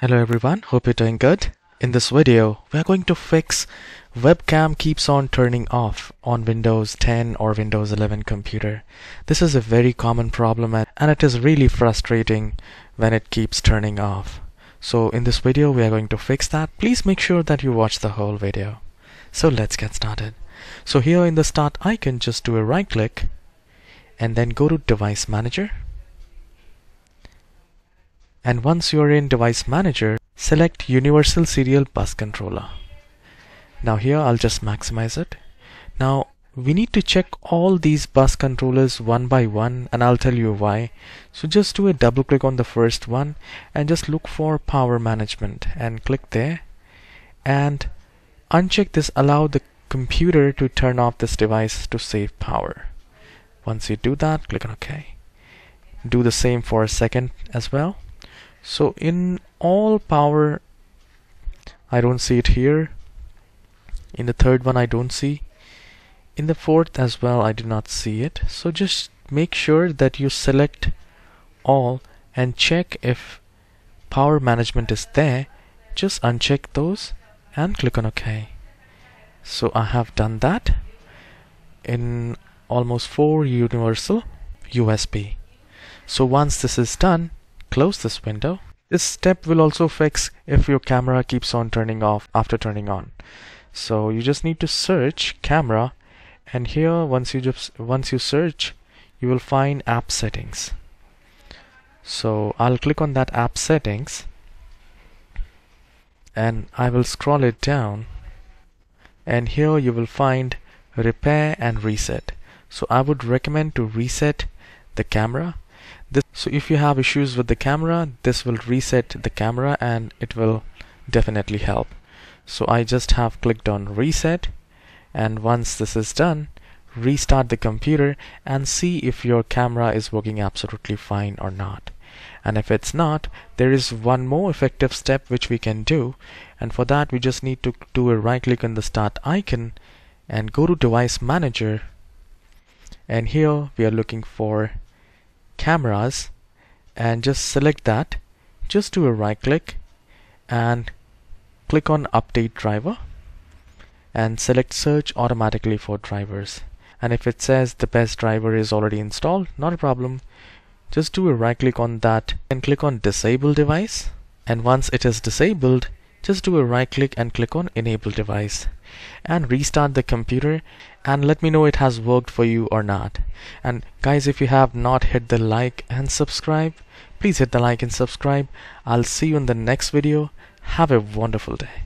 Hello everyone, hope you're doing good. In this video, we are going to fix webcam keeps on turning off on Windows 10 or Windows 11 computer. This is a very common problem and it is really frustrating when it keeps turning off. So in this video, we are going to fix that. Please make sure that you watch the whole video. So let's get started. So here in the start icon, just do a right click and then go to device manager and once you're in device manager select universal serial bus controller. Now here I'll just maximize it. Now we need to check all these bus controllers one by one and I'll tell you why. So just do a double click on the first one and just look for power management and click there. And uncheck this allow the computer to turn off this device to save power. Once you do that click on OK. Do the same for a second as well so in all power I don't see it here. In the third one I don't see. In the fourth as well I do not see it. So just make sure that you select all and check if power management is there. Just uncheck those and click on OK so I have done that in almost 4 universal USB so once this is done close this window. This step will also fix if your camera keeps on turning off after turning on. So you just need to search camera and here once you just once you search you will find app settings. So I'll click on that app settings and I will scroll it down and here you will find repair and reset. So I would recommend to reset the camera this so if you have issues with the camera this will reset the camera and it will definitely help. So I just have clicked on reset and once this is done restart the computer and see if your camera is working absolutely fine or not. And if it's not there is one more effective step which we can do. And for that we just need to do a right click on the start icon and go to device manager. And here we are looking for cameras and just select that. Just do a right click and click on update driver and select search automatically for drivers. And if it says the best driver is already installed not a problem. Just do a right click on that and click on disable device. And once it is disabled just do a right click and click on enable device and restart the computer and let me know it has worked for you or not. And guys if you have not hit the like and subscribe please hit the like and subscribe. I'll see you in the next video. Have a wonderful day